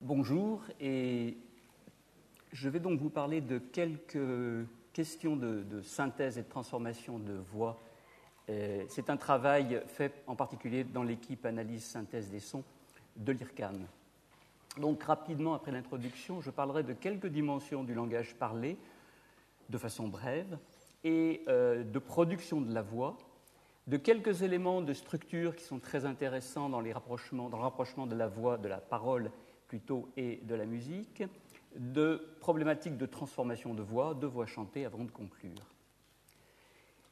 Bonjour, et je vais donc vous parler de quelques questions de, synthèse et de transformation de voix. Euh, c'est un travail fait en particulier dans l'équipe analyse synthèse des sons de l'IRCAM. Donc rapidement après l'introduction, je parlerai de quelques dimensions du langage parlé, de façon brève, et euh, de production de la voix, de quelques éléments de structure qui sont très intéressants dans, les rapprochements, dans le rapprochement de la voix, de la parole plutôt et de la musique, de problématiques de transformation de voix, de voix chantée avant de conclure.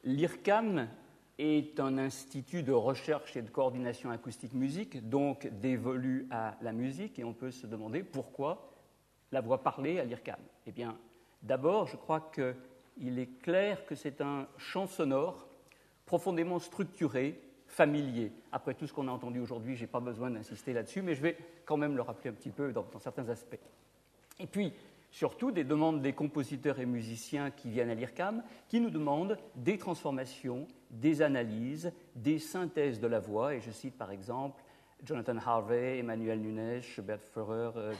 L'IRCAM est un institut de recherche et de coordination acoustique musique, donc dévolu à la musique, et on peut se demander pourquoi la voix parlée à l'IRCAM. Eh bien, d'abord, je crois qu'il est clair que c'est un champ sonore profondément structuré, familier. Après tout ce qu'on a entendu aujourd'hui, je n'ai pas besoin d'insister là-dessus, mais je vais quand même le rappeler un petit peu dans, certains aspects. Et puis, surtout, des demandes des compositeurs et musiciens qui viennent à l'IRCAM, qui nous demandent des transformations, des analyses, des synthèses de la voix, et je cite par exemple Jonathan Harvey, Emmanuel Nunes, Bert Führer, euh,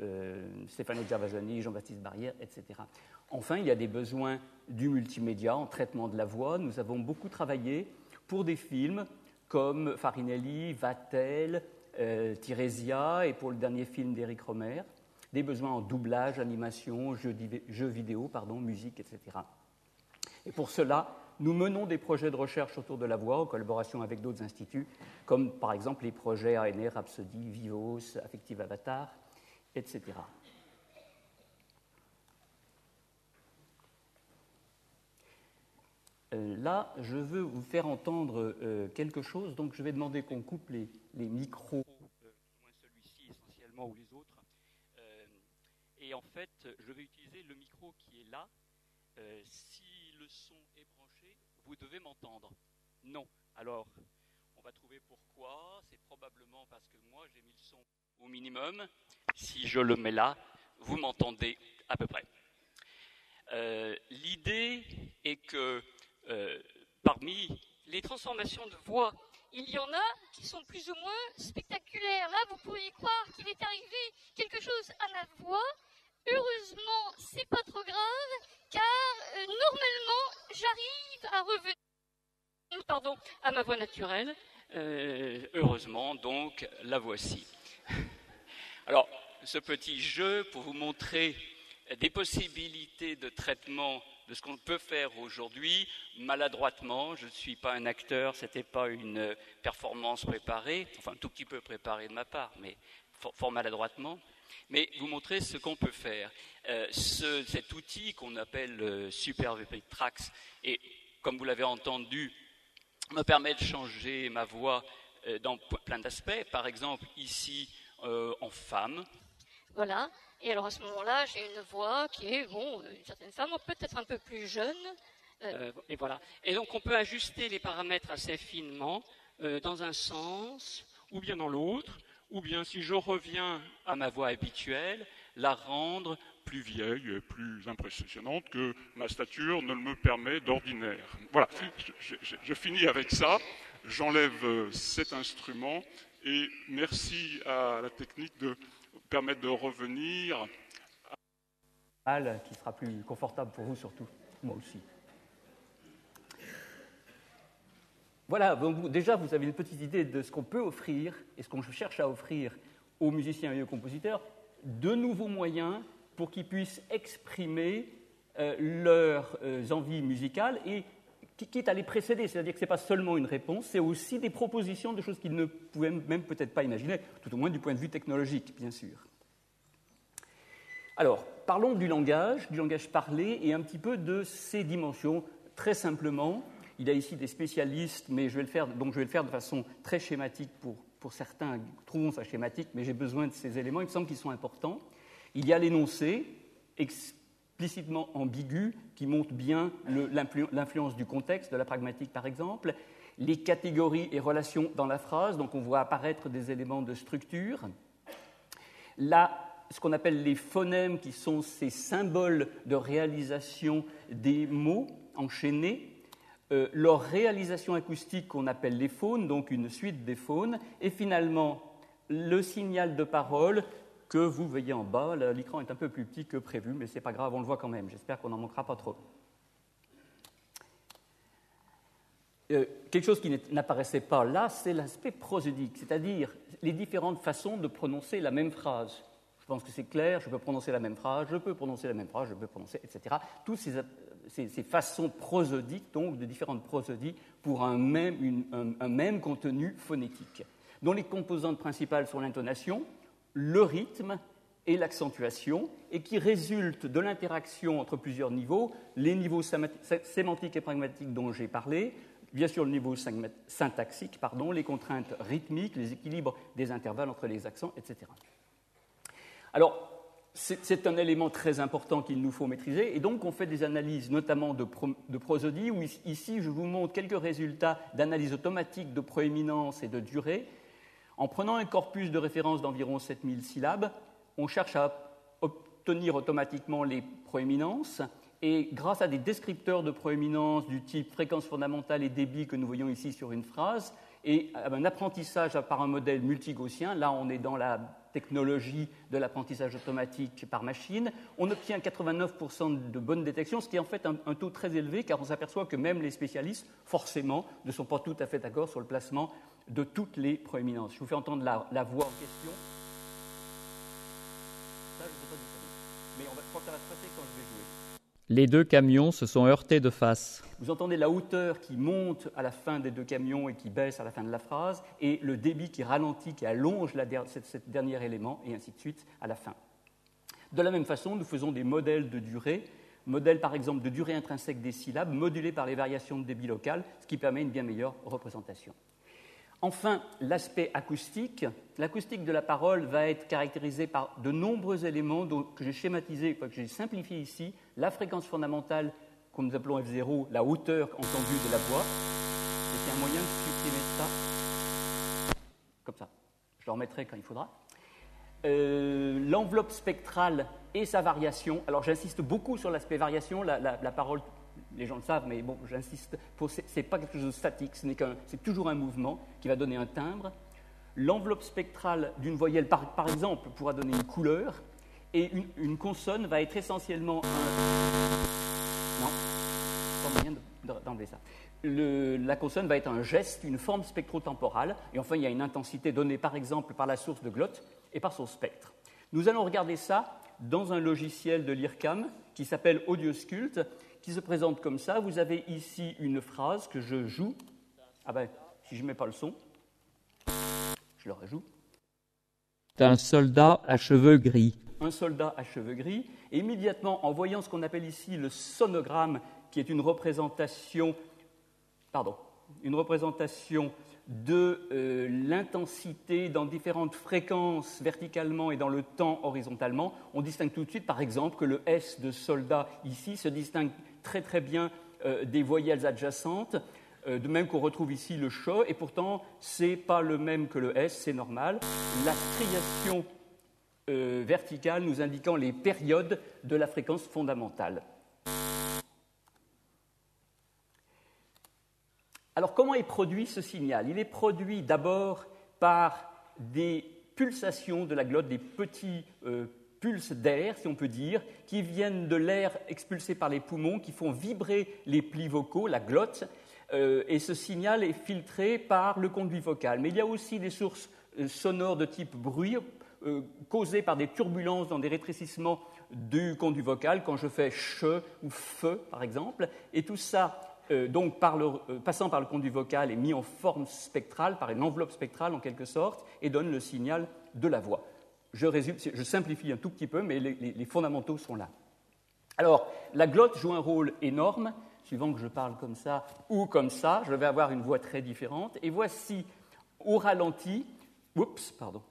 euh, Jean-Baptiste Barrière, etc. Enfin, il y a des besoins du multimédia en traitement de la voix. Nous avons beaucoup travaillé pour des films comme Farinelli, Vatel, euh, Tiresia et pour le dernier film d'Éric Romer, des besoins en doublage, animation, jeux, vidéo, pardon, musique, etc. Et pour cela, nous menons des projets de recherche autour de la voix en collaboration avec d'autres instituts, comme par exemple les projets ANR, Rhapsody, Vivos, Affective Avatar, etc. là, je veux vous faire entendre euh, quelque chose, donc je vais demander qu'on coupe les, micros, euh, moins celui-ci essentiellement ou les autres. et en fait, je vais utiliser le micro qui est là. si le son est branché, vous devez m'entendre. Non. Alors, on va trouver pourquoi. C'est probablement parce que moi, j'ai mis le son au minimum. Si je le mets là, vous m'entendez à peu près. L'idée est que euh, parmi les transformations de voix, il y en a qui sont plus ou moins spectaculaires. Là, vous pourriez croire qu'il est arrivé quelque chose à ma voix. Heureusement, c'est pas trop grave, car euh, normalement, j'arrive à revenir à ma voix naturelle. Euh, heureusement, donc, la voici. Alors, ce petit jeu pour vous montrer des possibilités de traitement de ce qu'on peut faire aujourd'hui, maladroitement. Je ne suis pas un acteur, ce n'était pas une performance préparée, enfin un tout petit peu préparée de ma part, mais fort, maladroitement. Mais vous montrer ce qu'on peut faire. Euh, cet outil qu'on appelle euh, Super VP Tracks, et comme vous l'avez entendu, me permet de changer ma voix euh, dans plein d'aspects. Par exemple, ici, en femme. Voilà. Et alors à ce moment-là, j'ai une voix qui est, bon, une certaine femme, peut-être un peu plus jeune. Euh, euh, et voilà. Et donc on peut ajuster les paramètres assez finement euh, dans un sens ou bien dans l'autre, ou bien si je reviens à ma voix habituelle, la rendre plus vieille et plus impressionnante que ma stature ne me permet d'ordinaire. Voilà, je, finis avec ça, j'enlève cet instrument et merci à la technique de permettre de revenir. À... Qui sera plus confortable pour vous surtout, moi aussi. Voilà, donc déjà vous avez une petite idée de ce qu'on peut offrir et ce qu'on cherche à offrir aux musiciens et aux compositeurs, de nouveaux moyens pour qu'ils puissent exprimer euh, leurs euh, envies musicales et qui, est à les précéder, c'est-à-dire que ce n'est pas seulement une réponse, c'est aussi des propositions de choses qu'ils ne pouvaient même peut-être pas imaginer, tout au moins du point de vue technologique, bien sûr. Alors, parlons du langage, du langage parlé, et un petit peu de ses dimensions, très simplement. Il y a ici des spécialistes, mais je vais le faire, donc je vais le faire de façon très schématique pour, pour certains, trouvons ça schématique, mais j'ai besoin de ces éléments, il me semble qu'ils sont importants. Il y a l'énoncé, explicitement ambigu qui montre bien l'influence du contexte, de la pragmatique par exemple, les catégories et relations dans la phrase, donc on voit apparaître des éléments de structure, ce qu'on appelle les phonèmes qui sont ces symboles de réalisation des mots enchaînés, euh, leur réalisation acoustique qu'on appelle les phônes, donc une suite des phônes, et finalement le signal de parole que vous voyez en bas. L'écran est un peu plus petit que prévu, mais ce n'est pas grave, on le voit quand même. J'espère qu'on n'en manquera pas trop. Euh, quelque chose qui n'apparaissait pas là, c'est l'aspect prosodique, c'est-à-dire les différentes façons de prononcer la même phrase. Je pense que c'est clair, je peux prononcer la même phrase, je peux prononcer la même phrase, je peux prononcer, etc. Toutes ces, façons prosodiques, donc de différentes prosodies, pour un même, un même contenu phonétique, dont les composantes principales sont l'intonation, le rythme et l'accentuation, et qui résultent de l'interaction entre plusieurs niveaux, les niveaux sémantiques et pragmatiques dont j'ai parlé, bien sûr le niveau syntaxique, pardon, les contraintes rythmiques, les équilibres des intervalles entre les accents, etc. Alors, c'est un élément très important qu'il nous faut maîtriser, et donc on fait des analyses notamment de prosodie, où ici je vous montre quelques résultats d'analyse automatique de proéminence et de durée. En prenant un corpus de référence d'environ 7000 syllabes, on cherche à obtenir automatiquement les proéminences, et grâce à des descripteurs de proéminence du type fréquence fondamentale et débit que nous voyons ici sur une phrase, et un apprentissage par un modèle multigaussien, là on est dans la technologie de l'apprentissage automatique par machine, on obtient 89% de bonne détection, ce qui est en fait un, taux très élevé, car on s'aperçoit que même les spécialistes, forcément, ne sont pas tout à fait d'accord sur le placement de toutes les proéminences. Je vous fais entendre la, la voix en question. Ça, je ne sais pas du mais on va, je crois que ça va se passer quand je vais jouer. Les deux camions se sont heurtés de face. Vous entendez la hauteur qui monte à la fin des deux camions et qui baisse à la fin de la phrase, et le débit qui ralentit, qui allonge la, ce dernier élément, et ainsi de suite à la fin. De la même façon, nous faisons des modèles de durée, modèles par exemple de durée intrinsèque des syllabes, modulés par les variations de débit local, ce qui permet une bien meilleure représentation. Enfin, l'aspect acoustique. L'acoustique de la parole va être caractérisée par de nombreux éléments que j'ai schématisés, que j'ai simplifiés ici. La fréquence fondamentale, que nous appelons F0, la hauteur entendue de la voix. C'est un moyen de supprimer ça. Comme ça. Je le remettrai quand il faudra. Euh, l'enveloppe spectrale et sa variation. Alors j'insiste beaucoup sur l'aspect variation. la parole les gens le savent, mais bon, j'insiste, ce n'est pas quelque chose de statique, c'est toujours un mouvement qui va donner un timbre. L'enveloppe spectrale d'une voyelle, par, exemple, pourra donner une couleur, et une, consonne va être essentiellement un... Non, moyen d'enlever ça. la consonne va être un geste, une forme spectrotemporale, et enfin il y a une intensité donnée par exemple par la source de glotte et par son spectre. Nous allons regarder ça dans un logiciel de l'IRCAM qui s'appelle Audioscult qui se présente comme ça. Vous avez ici une phrase que je joue. Ah ben, si je ne mets pas le son, je le rejoue. Un soldat à cheveux gris. Un soldat à cheveux gris. Et immédiatement, en voyant ce qu'on appelle ici le sonogramme, qui est une représentation, pardon, une représentation de euh, l'intensité dans différentes fréquences verticalement et dans le temps horizontalement, on distingue tout de suite, par exemple, que le S de soldat ici se distingue très très bien euh, des voyelles adjacentes, euh, de même qu'on retrouve ici le che, et pourtant c'est pas le même que le S, c'est normal. La striation euh, verticale nous indiquant les périodes de la fréquence fondamentale. Alors comment est produit ce signal? Il est produit d'abord par des pulsations de la glotte, des petits pulses d'air, si on peut dire, qui viennent de l'air expulsé par les poumons, qui font vibrer les plis vocaux, la glotte, euh, et ce signal est filtré par le conduit vocal. Mais il y a aussi des sources euh, sonores de type bruit euh, causées par des turbulences dans des rétrécissements du conduit vocal, quand je fais che ou fe, par exemple, et tout ça, donc passant par le conduit vocal, est mis en forme spectrale, par une enveloppe spectrale en quelque sorte, et donne le signal de la voix. Je simplifie un tout petit peu, mais les, fondamentaux sont là. Alors, la glotte joue un rôle énorme, suivant que je parle comme ça ou comme ça, je vais avoir une voix très différente. Et voici au ralenti, oups, pardon,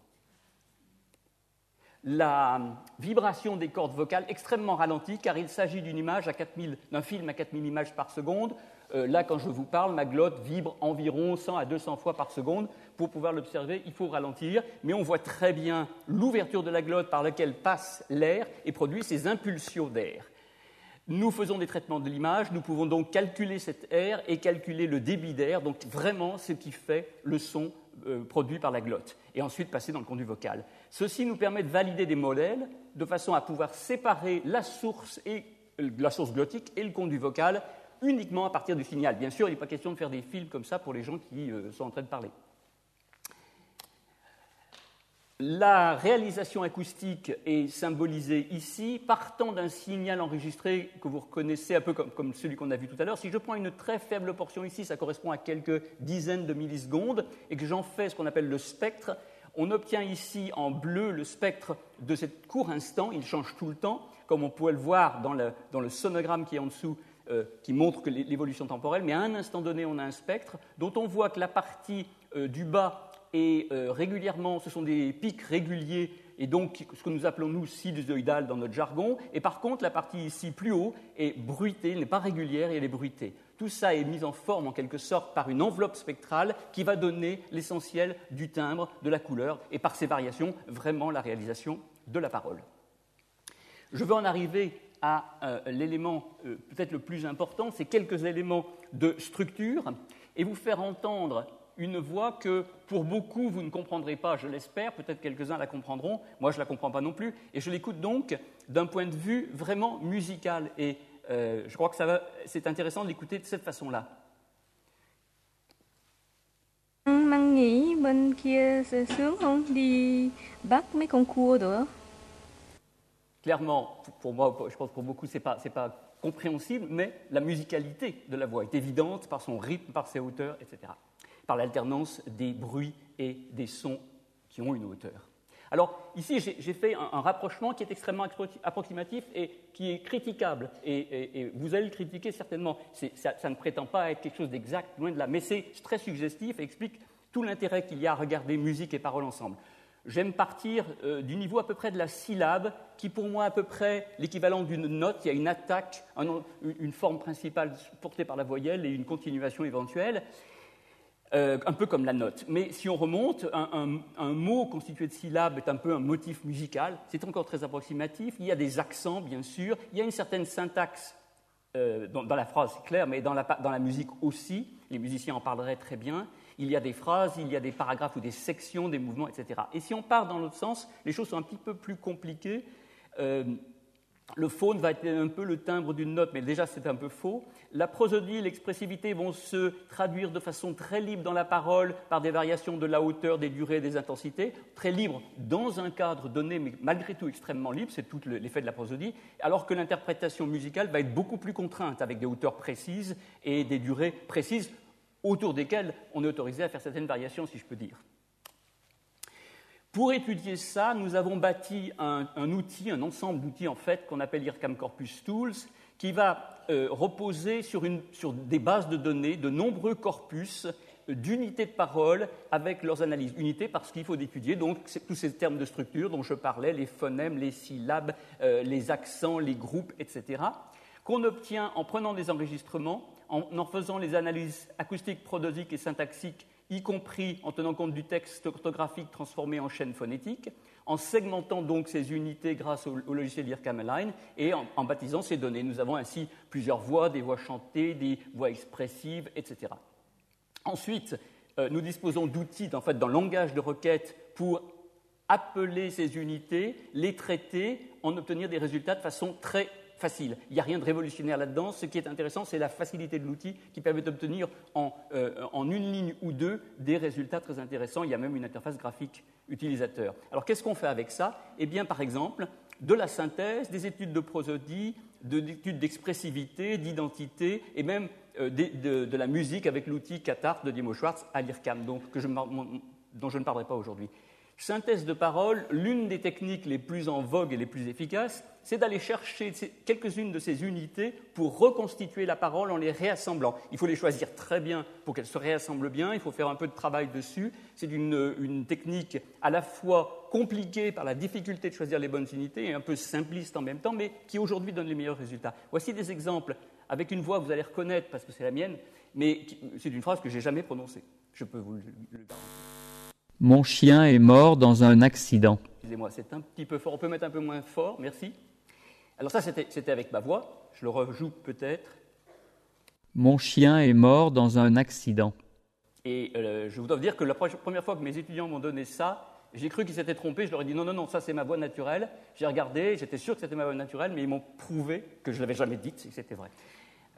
la vibration des cordes vocales extrêmement ralentie, car il s'agit d'une image à 4000, d'un film à 4000 images par seconde. Euh, là, quand je vous parle, ma glotte vibre environ 100 à 200 fois par seconde. Pour pouvoir l'observer, il faut ralentir, mais on voit très bien l'ouverture de la glotte par laquelle passe l'air et produit ces impulsions d'air. Nous faisons des traitements de l'image, nous pouvons donc calculer cet air et calculer le débit d'air, donc vraiment ce qui fait le son euh, produits par la glotte et ensuite passer dans le conduit vocal. Ceci nous permet de valider des modèles de façon à pouvoir séparer la source, et, la source glottique et le conduit vocal uniquement à partir du signal. Bien sûr, il n'est pas question de faire des films comme ça pour les gens qui sont en train de parler. La réalisation acoustique est symbolisée ici partant d'un signal enregistré que vous reconnaissez un peu comme, celui qu'on a vu tout à l'heure. Si je prends une très faible portion ici, ça correspond à quelques dizaines de millisecondes, et que j'en fais ce qu'on appelle le spectre, on obtient ici en bleu le spectre de ce court instant, il change tout le temps, comme on pourrait le voir dans le, sonogramme qui est en dessous, euh, qui montre l'évolution temporelle, mais à un instant donné, on a un spectre dont on voit que la partie euh, du bas et euh, régulièrement, ce sont des pics réguliers, et donc ce que nous appelons nous sinusoïdal dans notre jargon, et par contre la partie ici plus haut est bruitée, n'est pas régulière et elle est bruitée. Tout ça est mis en forme en quelque sorte par une enveloppe spectrale qui va donner l'essentiel du timbre, de la couleur, et par ces variations, vraiment la réalisation de la parole. Je veux en arriver à euh, l'élément euh, peut-être le plus important, c'est quelques éléments de structure, et vous faire entendre une voix que pour beaucoup vous ne comprendrez pas, je l'espère, peut-être quelques-uns la comprendront, moi je ne la comprends pas non plus, et je l'écoute donc d'un point de vue vraiment musical, et euh, je crois que c'est intéressant de l'écouter de cette façon-là. Clairement, pour moi, je pense pour beaucoup, ce n'est pas, compréhensible, mais la musicalité de la voix est évidente par son rythme, par ses hauteurs, etc par l'alternance des bruits et des sons qui ont une hauteur. Alors ici, j'ai fait un, rapprochement qui est extrêmement approximatif et qui est critiquable. Et, vous allez le critiquer certainement. Ça, ça, ne prétend pas être quelque chose d'exact, loin de là. Mais c'est très suggestif et explique tout l'intérêt qu'il y a à regarder musique et paroles ensemble. J'aime partir euh, du niveau à peu près de la syllabe, qui pour moi est à peu près l'équivalent d'une note. Il y a une attaque, une forme principale portée par la voyelle et une continuation éventuelle. Euh, un peu comme la note. Mais si on remonte, un, mot constitué de syllabes est un peu un motif musical. C'est encore très approximatif. Il y a des accents, bien sûr. Il y a une certaine syntaxe euh, dans, la phrase, c'est clair, mais dans la, dans la, musique aussi. Les musiciens en parleraient très bien. Il y a des phrases, il y a des paragraphes ou des sections, des mouvements, etc. Et si on part dans l'autre sens, les choses sont un petit peu plus compliquées. Euh, le faune va être un peu le timbre d'une note, mais déjà c'est un peu faux. La prosodie, l'expressivité vont se traduire de façon très libre dans la parole par des variations de la hauteur, des durées, des intensités, très libre dans un cadre donné, mais malgré tout extrêmement libre, c'est tout l'effet de la prosodie, alors que l'interprétation musicale va être beaucoup plus contrainte, avec des hauteurs précises et des durées précises, autour desquelles on est autorisé à faire certaines variations, si je peux dire. Pour étudier ça, nous avons bâti un, outil, un ensemble d'outils en fait qu'on appelle IRCAM Corpus Tools, qui va euh, reposer sur, des bases de données de nombreux corpus d'unités de parole avec leurs analyses. Unités parce qu'il faut étudier donc tous ces termes de structure dont je parlais, les phonèmes, les syllabes, euh, les accents, les groupes, etc., qu'on obtient en prenant des enregistrements, en, faisant les analyses acoustiques, prodosiques et syntaxiques y compris en tenant compte du texte orthographique transformé en chaîne phonétique, en segmentant donc ces unités grâce au, logiciel IRCAM et en, baptisant ces données. Nous avons ainsi plusieurs voix, des voix chantées, des voix expressives, etc. Ensuite, euh, nous disposons d'outils en fait, dans le langage de requête pour appeler ces unités, les traiter, en obtenir des résultats de façon très facile. Il n'y a rien de révolutionnaire là-dedans. Ce qui est intéressant, c'est la facilité de l'outil qui permet d'obtenir euh, en, une ligne ou deux des résultats très intéressants. Il y a même une interface graphique utilisateur. Alors qu'est-ce qu'on fait avec ça? Eh bien, par exemple, de la synthèse, des études de prosodie, des études d'expressivité, d'identité et même euh, de, la musique avec l'outil Qatar de Dimo Schwartz à l'IRCAM, dont je ne parlerai pas aujourd'hui. Synthèse de parole, l'une des techniques les plus en vogue et les plus efficaces, c'est d'aller chercher quelques-unes de ces unités pour reconstituer la parole en les réassemblant. Il faut les choisir très bien pour qu'elles se réassemblent bien, il faut faire un peu de travail dessus. C'est une, technique à la fois compliquée par la difficulté de choisir les bonnes unités et un peu simpliste en même temps, mais qui aujourd'hui donne les meilleurs résultats. Voici des exemples avec une voix que vous allez reconnaître parce que c'est la mienne, mais c'est une phrase que j'ai jamais prononcée. Je peux vous le, le mon chien est mort dans un accident. Excusez-moi, c'est un petit peu fort. On peut mettre un peu moins fort, merci. Alors ça, c'était avec ma voix. Je le rejoue peut-être. Mon chien est mort dans un accident. Et euh, je vous dois dire que la première fois que mes étudiants m'ont donné ça, j'ai cru qu'ils s'étaient trompés. Je leur ai dit non, non, non, ça c'est ma voix naturelle. J'ai regardé, j'étais sûr que c'était ma voix naturelle, mais ils m'ont prouvé que je ne l'avais jamais dite et que c'était vrai.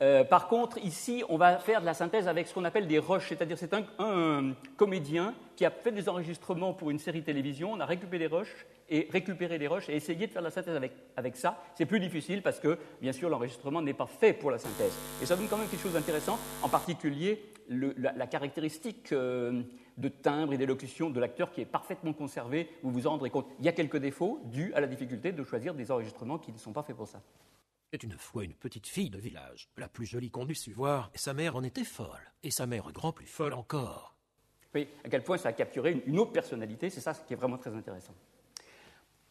Euh, par contre, ici, on va faire de la synthèse avec ce qu'on appelle des rushs, c'est-à-dire c'est un, comédien qui a fait des enregistrements pour une série télévision, on a récupéré les rushs et récupéré et essayé de faire la synthèse avec, avec ça. C'est plus difficile parce que, bien sûr, l'enregistrement n'est pas fait pour la synthèse. Et ça donne quand même quelque chose d'intéressant, en particulier la, caractéristique euh, de timbre et d'élocution de l'acteur qui est parfaitement conservée. Vous vous en rendrez compte. Il y a quelques défauts dus à la difficulté de choisir des enregistrements qui ne sont pas faits pour ça. C'est une fois une petite fille de village, la plus jolie qu'on eût su voir, et sa mère en était folle, et sa mère grand plus folle encore. Oui, à quel point ça a capturé une autre personnalité, c'est ça qui est vraiment très intéressant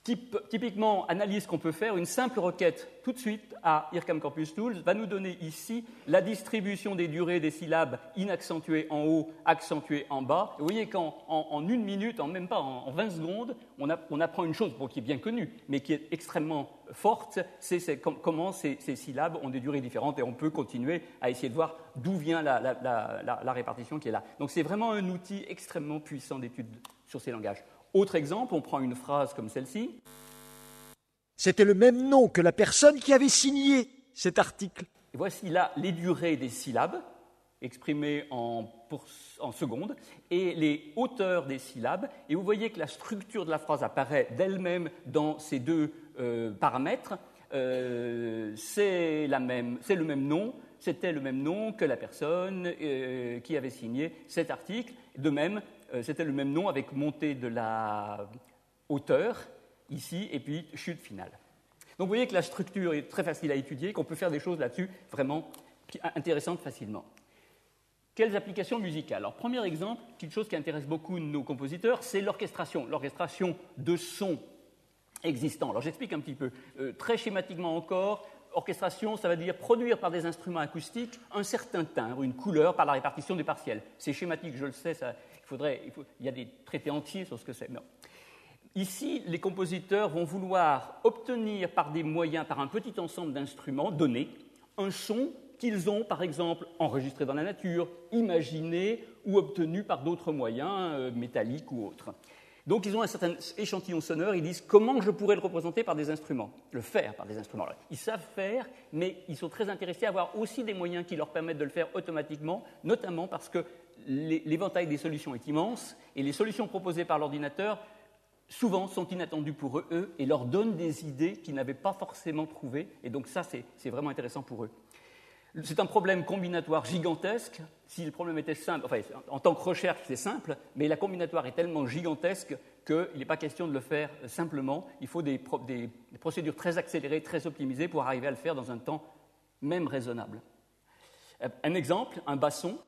typiquement, analyse qu'on peut faire, une simple requête tout de suite à IRCAM Corpus Tools va nous donner ici la distribution des durées des syllabes inaccentuées en haut, accentuées en bas. vous voyez qu'en en, une minute, en même pas en, 20 secondes, on, apprend une chose qui est bien connue, mais qui est extrêmement forte, c'est comment ces, syllabes ont des durées différentes et on peut continuer à essayer de voir d'où vient la, la répartition qui est là. Donc c'est vraiment un outil extrêmement puissant d'étude sur ces langages. Autre exemple, on prend une phrase comme celle-ci. C'était le même nom que la personne qui avait signé cet article. voici là les durées des syllabes exprimées en, secondes et les hauteurs des syllabes. Et vous voyez que la structure de la phrase apparaît d'elle-même dans ces deux euh, paramètres. Euh, c'est le même nom, c'était le même nom que la personne euh, qui avait signé cet article. De même, c'était le même nom avec montée de la hauteur ici et puis chute finale. Donc vous voyez que la structure est très facile à étudier, qu'on peut faire des choses là-dessus vraiment intéressantes facilement. Quelles applications musicales? Alors, premier exemple, quelque chose qui intéresse beaucoup nos compositeurs, c'est l'orchestration. L'orchestration de sons existants. Alors, j'explique un petit peu. Euh, très schématiquement encore, orchestration, ça veut dire produire par des instruments acoustiques un certain timbre, une couleur par la répartition des partiels. C'est schématique, je le sais, ça, il, y a des traités entiers sur ce que c'est. Ici, les compositeurs vont vouloir obtenir par des moyens, par un petit ensemble d'instruments donnés, un son qu'ils ont, par exemple, enregistré dans la nature, imaginé ou obtenu par d'autres moyens, euh, métalliques ou autres. Donc ils ont un certain échantillon sonore, ils disent comment je pourrais le représenter par des instruments, le faire par des instruments. Ils savent faire, mais ils sont très intéressés à avoir aussi des moyens qui leur permettent de le faire automatiquement, notamment parce que l'éventail des solutions est immense et les solutions proposées par l'ordinateur souvent sont inattendues pour eux et leur donnent des idées qu'ils n'avaient pas forcément trouvées. Et donc ça, c'est vraiment intéressant pour eux. C'est un problème combinatoire gigantesque. Si le problème était simple, enfin, en tant que recherche, c'est simple, mais la combinatoire est tellement gigantesque qu'il n'est pas question de le faire simplement. Il faut des, des, procédures très accélérées, très optimisées pour arriver à le faire dans un temps même raisonnable. Un exemple, un basson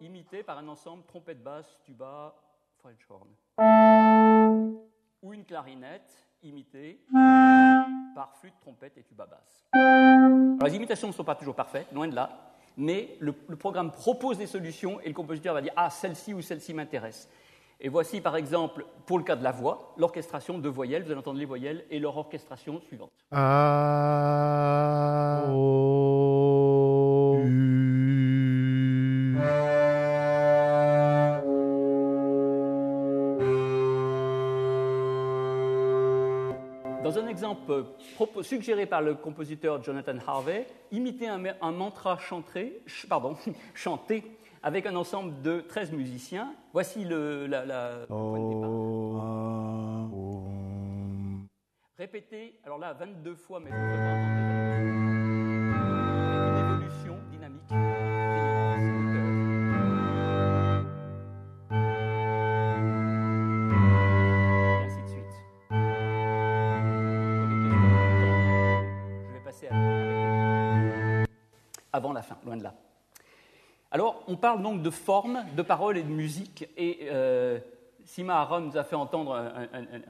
imité par un ensemble trompette basse, tuba, French horn. Ou une clarinette imitée par flûte, trompette et tuba basse. Alors, les imitations ne sont pas toujours parfaites, loin de là, mais le, programme propose des solutions et le compositeur va dire Ah, celle-ci ou celle-ci m'intéresse. Et voici par exemple, pour le cas de la voix, l'orchestration de voyelles, vous allez entendre les voyelles et leur orchestration suivante. Ah, suggéré par le compositeur Jonathan Harvey, imiter un, mantra chanté, pardon, chanté avec un ensemble de 13 musiciens. Voici le, la, la Répétez, alors là, 22 fois, mais avant la fin, loin de là. Alors, on parle donc de forme, de parole et de musique, et euh, Sima Aron nous a fait entendre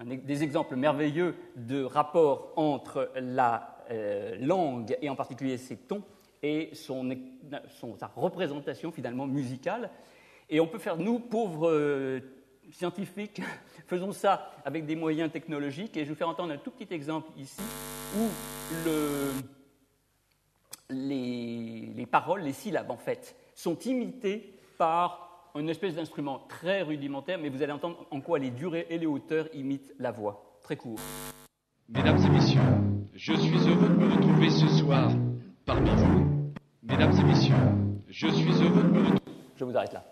des exemples merveilleux de rapports entre la euh, langue, et en particulier ses tons, et son, sa représentation finalement musicale. Et on peut faire, nous, pauvres euh, scientifiques, faisons ça avec des moyens technologiques, et je vais vous faire entendre un tout petit exemple ici, où le les, paroles, les syllabes en fait, sont imitées par une espèce d'instrument très rudimentaire, mais vous allez entendre en quoi les durées et les hauteurs imitent la voix. Très court. Mesdames et messieurs, je suis heureux de me retrouver ce soir parmi vous. Mesdames et messieurs, je suis heureux de me retrouver. Je vous arrête là.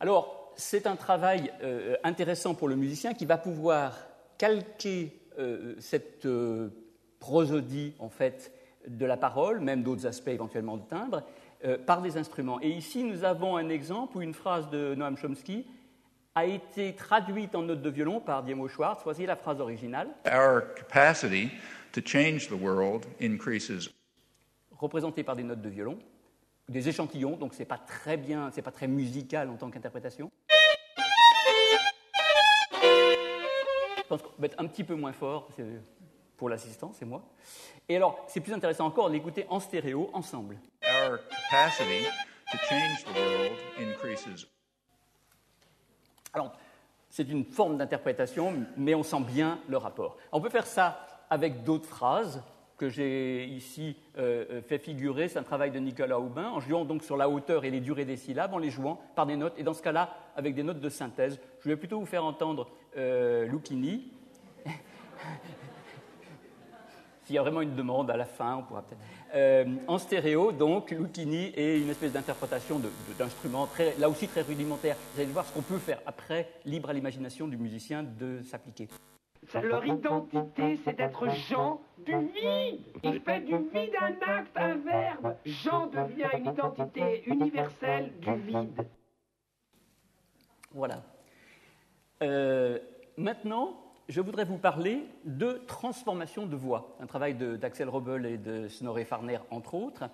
Alors, c'est un travail euh, intéressant pour le musicien qui va pouvoir calquer euh, cette euh, prosodie, en fait, de la parole, même d'autres aspects éventuellement de timbre, euh, par des instruments. Et ici, nous avons un exemple où une phrase de Noam Chomsky a été traduite en note de violon par Diemo Schwartz. Voici la phrase originale. Our capacity to change the world increases. représentée par des notes de violon, des échantillons, donc c'est pas très bien, c'est pas très musical en tant qu'interprétation. Je pense qu'on va être un petit peu moins fort c'est pour l'assistant, c'est moi. Et alors, c'est plus intéressant encore de l'écouter en stéréo, ensemble. Our capacity to change the world increases. Alors, c'est une forme d'interprétation, mais on sent bien le rapport. On peut faire ça avec d'autres phrases que j'ai ici euh, fait figurer. C'est un travail de Nicolas Aubin, en jouant donc sur la hauteur et les durées des syllabes, en les jouant par des notes, et dans ce cas-là, avec des notes de synthèse. Je vais plutôt vous faire entendre euh, Lucchini. S'il y a vraiment une demande à la fin, on pourra peut-être. Euh, en stéréo, donc, Lucchini et une espèce d'interprétation d'instruments, là aussi très rudimentaire. Vous allez voir ce qu'on peut faire après, libre à l'imagination du musicien de s'appliquer. Leur identité, c'est d'être Jean du vide. Il fait du vide un acte, un verbe. Jean devient une identité universelle du vide. Voilà. Euh, maintenant, je voudrais vous parler de transformation de voix, un travail d'Axel Robel et de Snorre Farner, entre autres,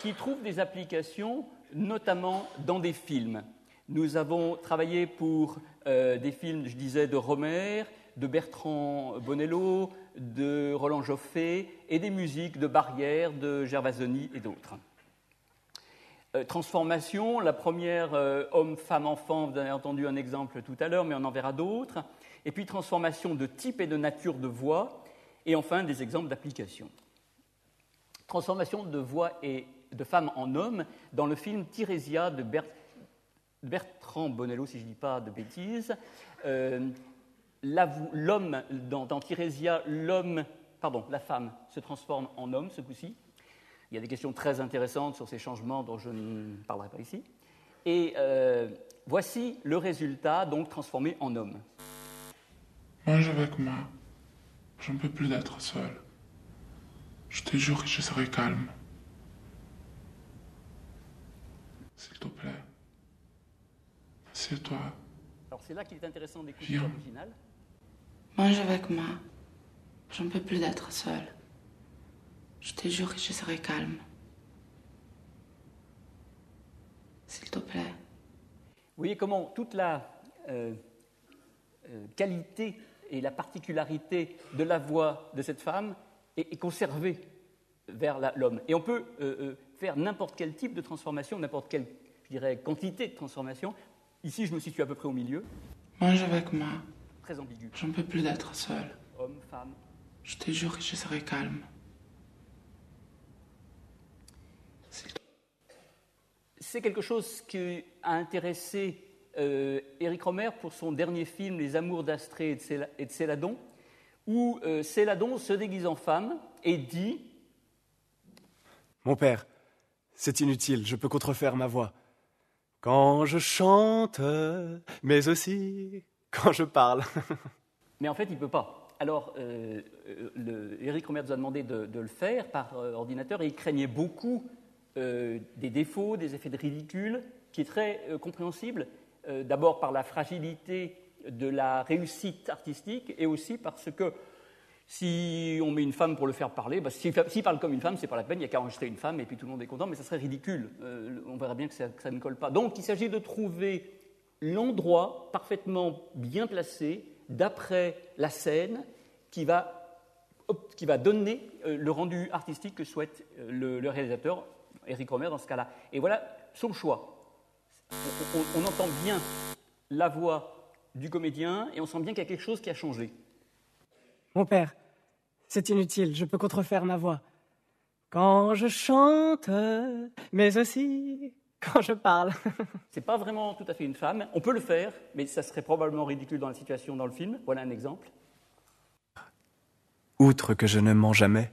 qui trouve des applications notamment dans des films. Nous avons travaillé pour euh, des films, je disais, de Romer, de Bertrand Bonello, de Roland Joffé, et des musiques de Barrière, de Gervasoni et d'autres. Euh, transformation, la première euh, homme, femme, enfant, vous avez entendu un exemple tout à l'heure, mais on en verra d'autres. Et puis transformation de type et de nature de voix. Et enfin des exemples d'application. Transformation de voix et de femme en homme dans le film Tirésia de Bert- Bertrand Bonello, si je ne dis pas de bêtises. Euh, L'homme, dans, dans Tirésia, l'homme, pardon, la femme se transforme en homme ce coup-ci. Il y a des questions très intéressantes sur ces changements dont je ne parlerai pas ici. Et euh, voici le résultat, donc transformé en homme. Mange avec moi. J'en peux plus d'être seul. Je te jure que je serai calme. S'il te plaît. Assieds-toi. Alors c'est là qu'il est intéressant d'écouter l'original. Mange avec moi. J'en peux plus d'être seule. Je te jure que je serai calme. S'il te plaît. Vous voyez comment toute la euh, euh, qualité et la particularité de la voix de cette femme est, est conservée vers l'homme. Et on peut euh, faire n'importe quel type de transformation, n'importe quelle, je dirais, quantité de transformation. Ici, je me situe à peu près au milieu, Mange avec moi. très ambigu. J'en peux plus d'être seule. Homme, femme. Je te jure que je serai calme. C'est quelque chose qui a intéressé euh, Éric Romer pour son dernier film Les Amours d'Astrée et de Céladon, où euh, Céladon se déguise en femme et dit Mon père, c'est inutile, je peux contrefaire ma voix. Quand je chante, mais aussi quand je parle. Mais en fait, il ne peut pas. Alors, euh, euh, le- Éric Romer nous a demandé de, de le faire par ordinateur et il craignait beaucoup euh, des défauts, des effets de ridicule, qui est très euh, compréhensible, euh, d'abord par la fragilité de la réussite artistique et aussi parce que si on met une femme pour le faire parler, bah, s'il fa- s'il parle comme une femme, c'est pas la peine, il n'y a qu'à enregistrer une femme et puis tout le monde est content, mais ça serait ridicule. On verra bien que ça, ne colle pas. Donc il s'agit de trouver l'endroit parfaitement bien placé d'après la scène qui va, donner le rendu artistique que souhaite le réalisateur, Eric Romer, dans ce cas-là. Et voilà son choix. On, on- on entend bien la voix du comédien et on sent bien qu'il y a quelque chose qui a changé. Mon père, c'est inutile, je peux contrefaire ma voix. Quand je chante, mais aussi quand je parle. C'est pas vraiment tout à fait une femme. On peut le faire, mais ça serait probablement ridicule dans la situation dans le film. Voilà un exemple. Outre que je ne mens jamais,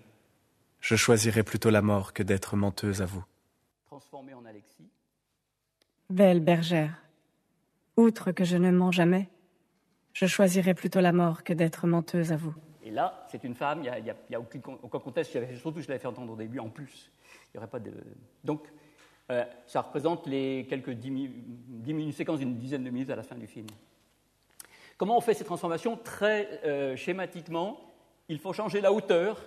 je choisirais plutôt la mort que d'être menteuse à vous. Transformé en Alexis. Belle bergère, outre que je ne mens jamais, je choisirais plutôt la mort que d'être menteuse à vous. Et là, c'est une femme, il n'y a, y a aucun, aucun contexte, surtout je l'avais fait entendre au début en plus. Il y aurait pas de... Donc, euh, ça représente les quelques dix, minutes, séquences d'une dizaine de minutes à la fin du film. Comment on fait ces transformations? Très euh, schématiquement, il faut changer la hauteur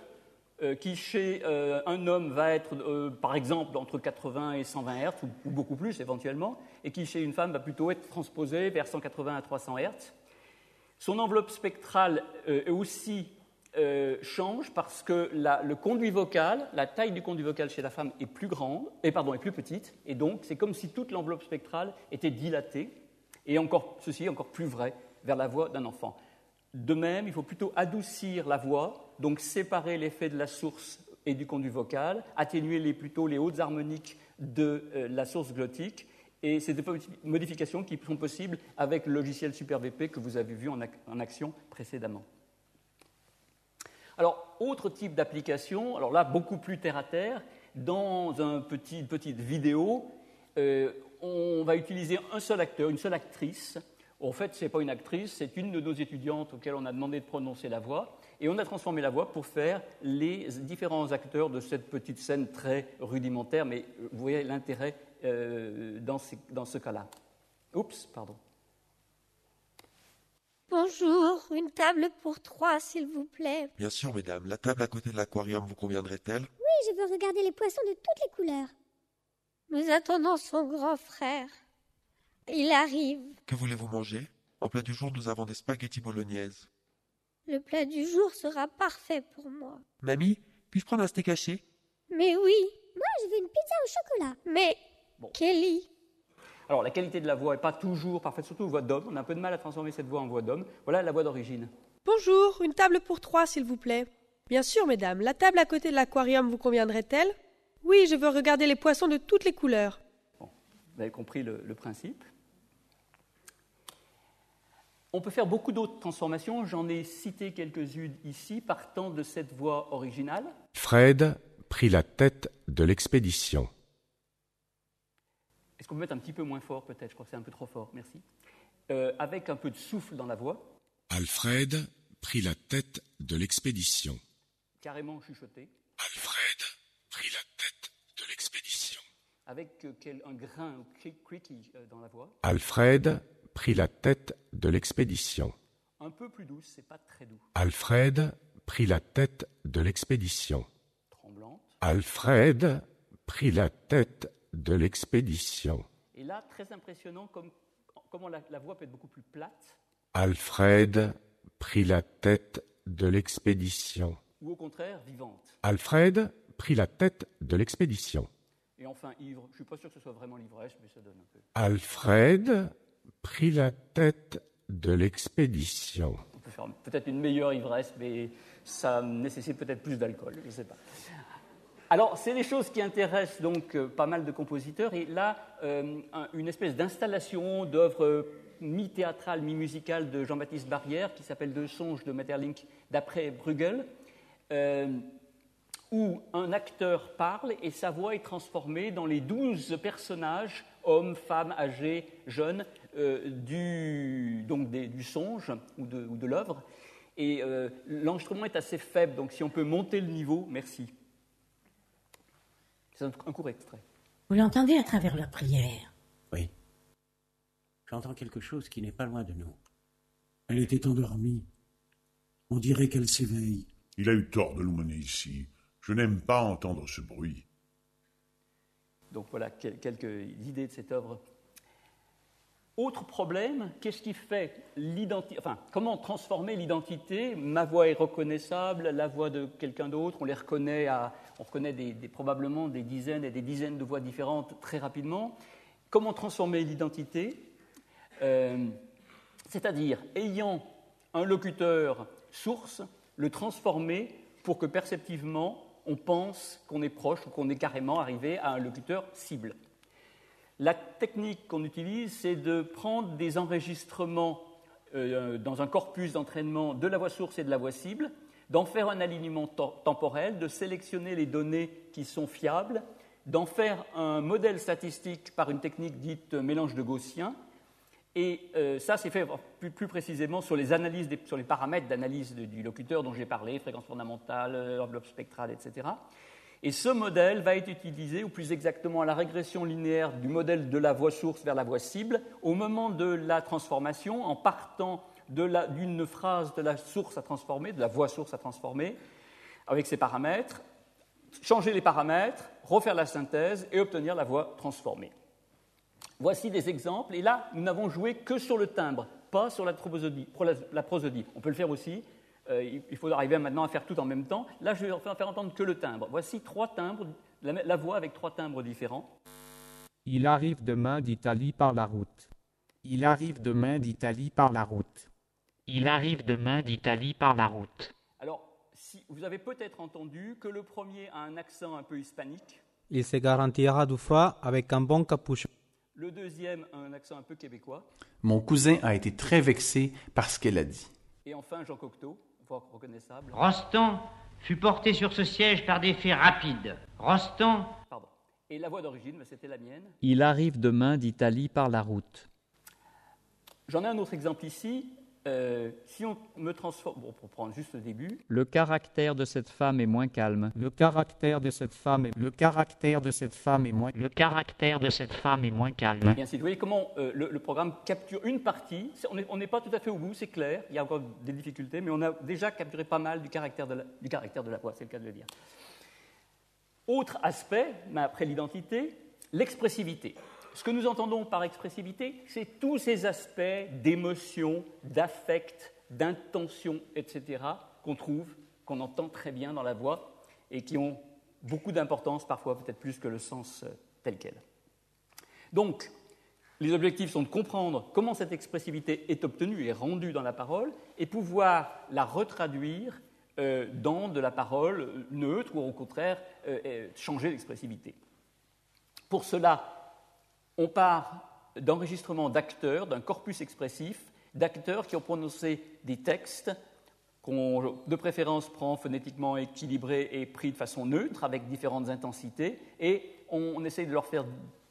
qui chez un homme va être par exemple entre 80 et 120 Hz, ou, ou, beaucoup plus éventuellement, et qui chez une femme va plutôt être transposée vers 180 à 300 Hz. Son enveloppe spectrale euh, aussi euh, change parce que le conduit vocal, la taille du conduit vocal chez la femme est plus grande, et pardon, est plus petite, et donc c'est comme si toute l'enveloppe spectrale était dilatée, et encore, ceci est encore plus vrai vers la voix d'un enfant. De même, il faut plutôt adoucir la voix, donc séparer l'effet de la source et du conduit vocal, atténuer les, plutôt les hautes harmoniques de euh, la source glottique, et c'est des modifications qui sont possibles avec le logiciel SuperVP que vous avez vu en, action précédemment. Alors, autre type d'application, alors là, beaucoup plus terre à terre, dans un petit, une petite vidéo, euh, on va utiliser un seul acteur, une seule actrice. En fait, ce n'est pas une actrice, c'est une de nos étudiantes auxquelles on a demandé de prononcer la voix. Et on a transformé la voix pour faire les différents acteurs de cette petite scène très rudimentaire, mais vous voyez l'intérêt euh, dans, dans ce cas-là. Oups, pardon. Bonjour, une table pour trois, s'il vous plaît. Bien sûr, mesdames. La table à côté de l'aquarium vous conviendrait-elle? Oui, je veux regarder les poissons de toutes les couleurs. Nous attendons son grand frère. Il arrive. Que voulez-vous manger? En plat du jour, nous avons des spaghettis bolognaises. Le plat du jour sera parfait pour moi. Mamie, puis-je prendre un steak haché? Mais oui. Moi, je veux une pizza au chocolat. Mais Kelly. Alors, la qualité de la voix n'est pas toujours parfaite, surtout voix d'homme. On a un peu de mal à transformer cette voix en voix d'homme. Voilà la voix d'origine. Bonjour, une table pour trois, s'il vous plaît. Bien sûr, mesdames. La table à côté de l'aquarium vous conviendrait-elle? Oui, je veux regarder les poissons de toutes les couleurs. Bon, vous avez compris le, le principe. On peut faire beaucoup d'autres transformations. J'en ai cité quelques-unes ici, partant de cette voix originale. Fred prit la tête de l'expédition. Est-ce qu'on peut mettre un petit peu moins fort peut-être? Je crois que c'est un peu trop fort, merci. Euh, avec un peu de souffle dans la voix. Alfred prit la tête de l'expédition. Carrément chuchoté. Alfred prit la tête de l'expédition. Avec euh, quel, un grain creaky euh, dans la voix. Alfred prit la tête de l'expédition. Un peu plus douce, c'est pas très doux. Alfred prit la tête de l'expédition. Tremblante. Alfred prit la tête de l'expédition. Et là, très impressionnant comme, comment la, la, voix peut être beaucoup plus plate. Alfred prit la tête de l'expédition. Ou au contraire, vivante. Alfred prit la tête de l'expédition. Et enfin, ivre. Je ne suis pas sûr que ce soit vraiment l'ivresse, mais ça donne un peu. Alfred prit la tête de l'expédition. On peut faire peut-être une meilleure ivresse, mais ça nécessite peut-être plus d'alcool, je ne sais pas. Alors, c'est des choses qui intéressent donc euh, pas mal de compositeurs. Et là, euh, un, une espèce d'installation d'œuvres euh, mi-théâtrales, mi-musicales de Jean-Baptiste Barrière, qui s'appelle Deux songes de Metterlink d'après Bruegel, où un acteur parle et sa voix est transformée dans les douze personnages, hommes, femmes, âgés, jeunes, du, donc des, du songe ou de, ou de l'œuvre. Et euh, l'enregistrement est assez faible, donc si on peut monter le niveau, merci. C'est un, un court extrait. Vous l'entendez à travers leur prière? Oui. J'entends quelque chose qui n'est pas loin de nous. Elle était endormie. On dirait qu'elle s'éveille. Il a eu tort de nous mener ici. Je n'aime pas entendre ce bruit. Donc voilà quelques idées de cette œuvre. Autre problème, qu'est-ce qui fait l'identité Enfin, comment transformer l'identité? Ma voix est reconnaissable, la voix de quelqu'un d'autre, on les reconnaît, à, on reconnaît probablement des dizaines et des dizaines de voix différentes très rapidement. Comment transformer l'identité? Euh, C'est-à-dire, ayant un locuteur source, le transformer pour que perceptivement on pense qu'on est proche ou qu'on est carrément arrivé à un locuteur cible. La technique qu'on utilise, c'est de prendre des enregistrements euh, dans un corpus d'entraînement de la voix source et de la voix cible, d'en faire un alignement temporel, de sélectionner les données qui sont fiables, d'en faire un modèle statistique par une technique dite mélange de Gaussien. Et euh, ça, c'est fait plus, précisément sur les, analyses sur les paramètres d'analyse du locuteur dont j'ai parlé, fréquence fondamentale, enveloppe spectrale, etc. Et ce modèle va être utilisé, ou plus exactement à la régression linéaire du modèle de la voie source vers la voie cible, au moment de la transformation, en partant d'une phrase de la source à transformer, de la voie source à transformer, avec ses paramètres, changer les paramètres, refaire la synthèse et obtenir la voie transformée. Voici des exemples, et là, nous n'avons joué que sur le timbre, pas sur la prosodie. On peut le faire aussi, il faut arriver maintenant à faire tout en même temps. Là, je vais faire entendre que le timbre. Voici trois timbres, la, voix avec trois timbres différents. Il arrive demain d'Italie par la route. Il arrive demain d'Italie par la route. Il arrive demain d'Italie par la route. Alors, si, vous avez peut-être entendu que le premier a un accent un peu hispanique. Il se garantira du froid avec un bon capuchon. Le deuxième a un accent un peu québécois. Mon cousin a été très vexé par ce qu'elle a dit. Et enfin, Jean Cocteau reconnaissable. Rostand fut porté sur ce siège par des faits rapides. Rostand. Pardon. Et la voix d'origine, c'était la mienne. Il arrive demain d'Italie par la route. J'en ai un autre exemple ici. Euh, si on me transforme, bon, pour prendre juste le début. Le caractère de cette femme est moins calme. Le caractère de cette femme est, le caractère de cette femme est moins. Le caractère de cette femme est moins calme. Bien, vous voyez comment euh, le, programme capture une partie. On n'est pas tout à fait au bout, c'est clair. Il y a encore des difficultés, mais on a déjà capturé pas mal du caractère de la, du caractère de la voix, c'est le cas de le dire. Autre aspect, mais après l'identité, l'expressivité. Ce que nous entendons par expressivité, c'est tous ces aspects d'émotion, d'affect, d'intention, etc., qu'on trouve, qu'on entend très bien dans la voix et qui ont beaucoup d'importance, parfois peut-être plus que le sens euh, tel quel. Donc, les objectifs sont de comprendre comment cette expressivité est obtenue et rendue dans la parole et pouvoir la retraduire euh, dans de la parole neutre ou au contraire euh, changer l'expressivité. Pour cela, on part d'enregistrements d'acteurs, d'un corpus expressif, d'acteurs qui ont prononcé des textes qu'on de préférence prend phonétiquement équilibrés et pris de façon neutre, avec différentes intensités, et on, essaye de leur faire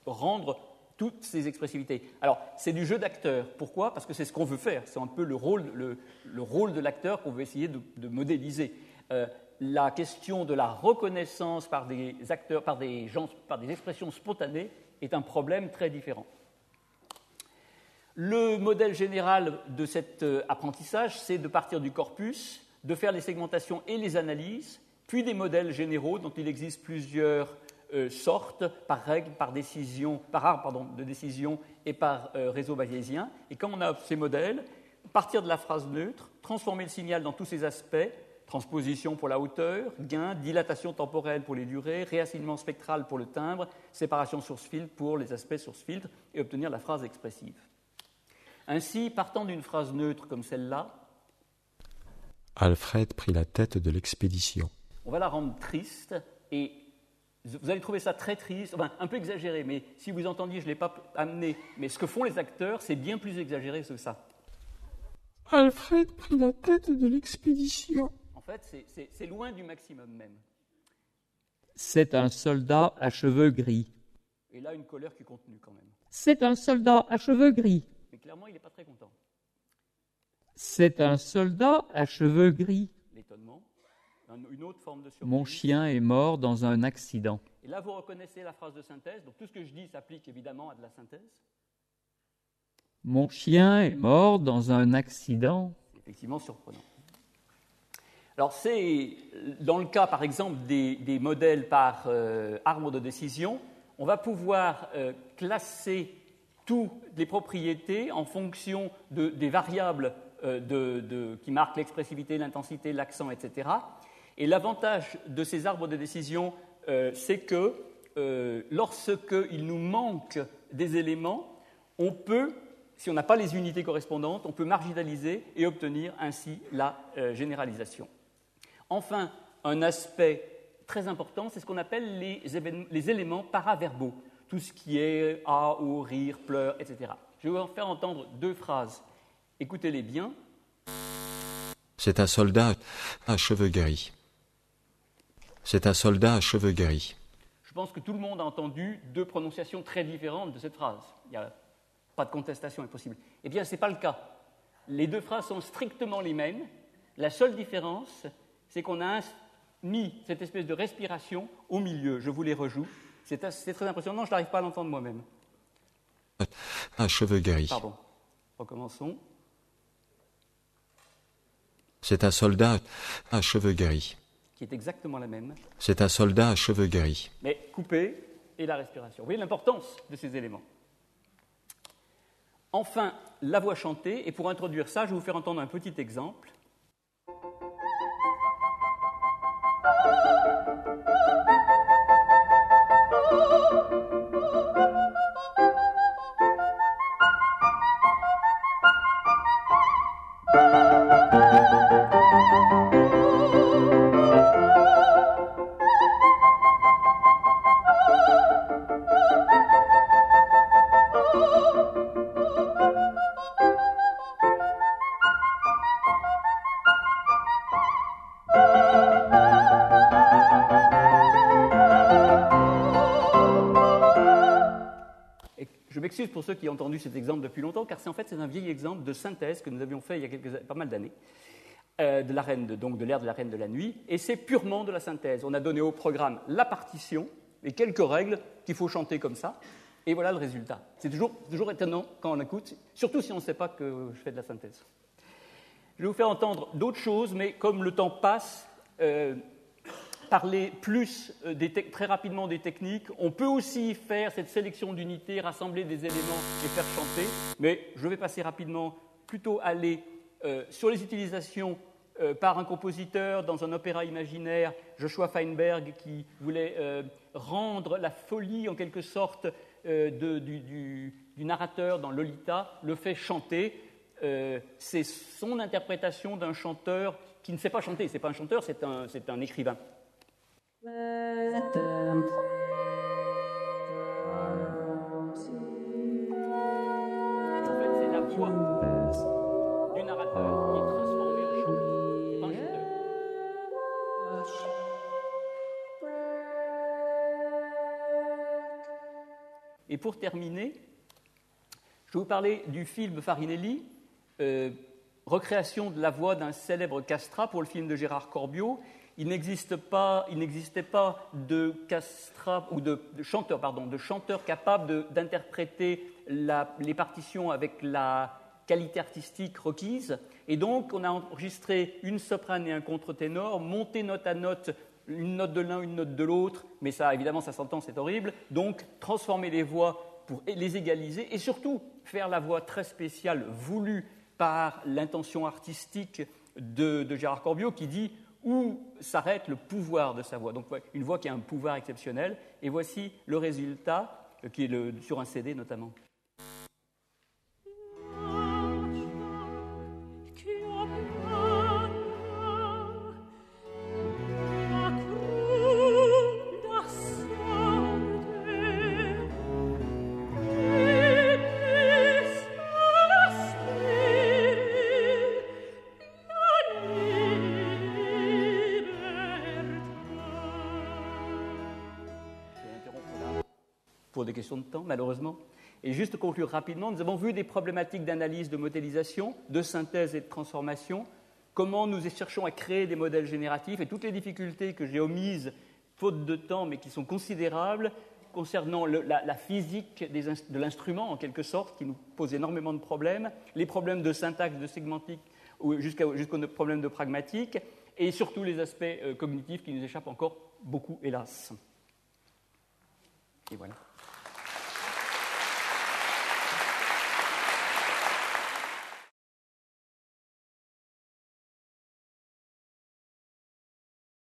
rendre toutes ces expressivités. Alors, c'est du jeu d'acteur. Pourquoi? Parce que c'est ce qu'on veut faire. C'est un peu le rôle, de l'acteur qu'on veut essayer de, modéliser. Euh, la question de la reconnaissance par des acteurs, par des gens, par des expressions spontanées est un problème très différent. Le modèle général de cet euh, apprentissage, c'est de partir du corpus, de faire les segmentations et les analyses, puis des modèles généraux dont il existe plusieurs euh, sortes, par règle, par décision, par art pardon, de décision et par euh, réseau bayésien. Et quand on a ces modèles, partir de la phrase neutre, transformer le signal dans tous ses aspects, transposition pour la hauteur, gain, dilatation temporelle pour les durées, réassignement spectral pour le timbre, séparation source-filtre pour les aspects source-filtre, et obtenir la phrase expressive. Ainsi, partant d'une phrase neutre comme celle-là, Alfred prit la tête de l'expédition. On va la rendre triste et vous allez trouver ça très triste, enfin un peu exagéré, mais si vous entendiez, je ne l'ai pas amené, mais ce que font les acteurs, c'est bien plus exagéré que ça. Alfred prit la tête de l'expédition. En fait, c'est loin du maximum même. C'est un soldat à cheveux gris. Et là, une colère qui est contenue quand même. C'est un soldat à cheveux gris. Mais clairement, il n'est pas très content. C'est un soldat à cheveux gris. L'étonnement. Une autre forme de surprise. Mon chien est mort dans un accident. Et là, vous reconnaissez la phrase de synthèse. Donc tout ce que je dis s'applique évidemment à de la synthèse. Mon chien est mort dans un accident. Effectivement surprenant. Alors c'est dans le cas, par exemple, des, modèles par euh, arbre de décision, on va pouvoir euh, classer toutes les propriétés en fonction des variables euh, qui marquent l'expressivité, l'intensité, l'accent, etc. Et l'avantage de ces arbres de décision, c'est que lorsqu'il nous manque des éléments, on peut si on n'a pas les unités correspondantes, on peut marginaliser et obtenir ainsi la généralisation. Enfin, un aspect très important, c'est ce qu'on appelle les, éléments paraverbaux. tout ce qui est ah, ou, rire, pleur, etc. Je vais vous faire entendre deux phrases. Écoutez-les bien. C'est un soldat à cheveux gris. C'est un soldat à cheveux gris. Je pense que tout le monde a entendu deux prononciations très différentes de cette phrase. Il n'y a pas de contestation est possible. Eh bien, ce n'est pas le cas. Les deux phrases sont strictement les mêmes. La seule différence, c'est qu'on a mis cette espèce de respiration au milieu. Je vous les rejoue. C'est très impressionnant, je n'arrive pas à l'entendre moi-même. Un cheveu gris. Pardon. Recommençons. C'est un soldat à cheveux gris. Qui est exactement la même. C'est un soldat à cheveux gris. Mais coupé et la respiration. Vous voyez l'importance de ces éléments. Enfin, la voix chantée. Et pour introduire ça, je vais vous faire entendre un petit exemple. Ceux qui ont entendu cet exemple depuis longtemps, car c'est en fait c'est un vieil exemple de synthèse que nous avions fait il y a pas mal d'années, euh, de la donc de l'ère de la reine de la nuit, et c'est purement de la synthèse. On a donné au programme la partition et quelques règles qu'il faut chanter comme ça, et voilà le résultat. C'est toujours, toujours étonnant quand on écoute, surtout si on ne sait pas que je fais de la synthèse. Je vais vous faire entendre d'autres choses, mais comme le temps passe, euh, parler plus euh, très rapidement des techniques. On peut aussi faire cette sélection d'unités, rassembler des éléments et faire chanter. Mais je vais passer rapidement, plutôt aller euh, sur les utilisations euh, par un compositeur dans un opéra imaginaire, Joshua Feinberg, qui voulait rendre la folie en quelque sorte du, narrateur dans Lolita, le fait chanter. c'est son interprétation d'un chanteur qui ne sait pas chanter. Ce n'est pas un chanteur, c'est un écrivain. Et pour terminer, je vais vous parler du film Farinelli, euh, recréation de la voix d'un célèbre castrat pour le film de Gérard Corbiot il n'existait pas, de chanteur, pardon, capable d'interpréter les partitions avec la qualité artistique requise. Et donc, on a enregistré une soprane et un contre-ténor, monté note à note, une note de l'un, une note de l'autre, mais ça, évidemment, ça s'entend, c'est horrible. Donc, transformer les voix pour les égaliser et surtout faire la voix très spéciale voulue par l'intention artistique de, de Gérard Corbiot qui dit où s'arrête le pouvoir de sa voix. Donc une voix qui a un pouvoir exceptionnel. Et voici le résultat, euh, qui est sur un CD notamment. Questions de temps, malheureusement. Et juste conclure rapidement, nous avons vu des problématiques d'analyse, de modélisation, de synthèse et de transformation, comment nous cherchons à créer des modèles génératifs et toutes les difficultés que j'ai omises, faute de temps, mais qui sont considérables, concernant la, physique de l'instrument, en quelque sorte, qui nous pose énormément de problèmes, les problèmes de syntaxe, de segmentique, jusqu'aux problèmes de pragmatique, et surtout les aspects euh, cognitifs qui nous échappent encore beaucoup, hélas. Et voilà.